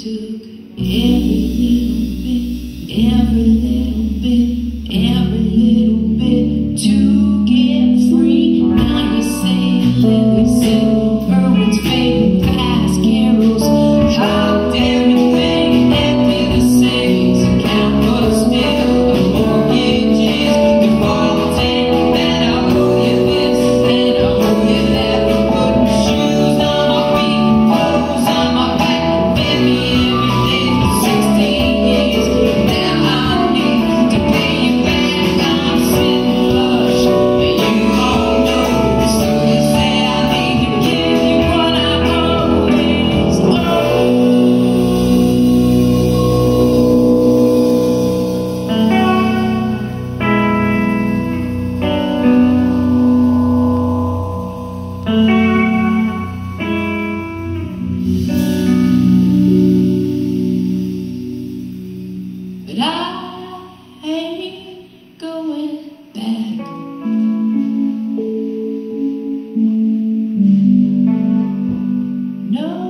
It No,